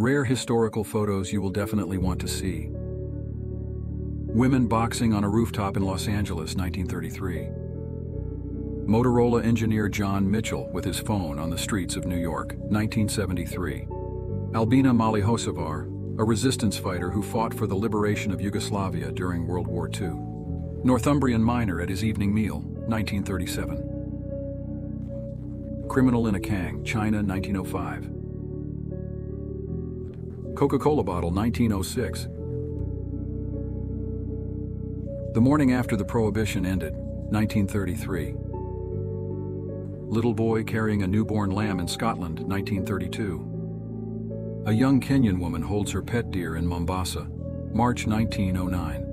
Rare historical photos you will definitely want to see. Women boxing on a rooftop in Los Angeles, 1933. Motorola engineer John Mitchell with his phone on the streets of New York, 1973. Albina Mali-Hočevar, a resistance fighter who fought for the liberation of Yugoslavia during World War II. Northumbrian miner at his evening meal, 1937. Criminal in a cangue, China, 1905. Coca-Cola bottle, 1906. The morning after the Prohibition ended, 1933. Little boy carrying a newborn lamb in Scotland, 1932. A young Kenyan woman holds her pet deer in Mombasa, March 1909.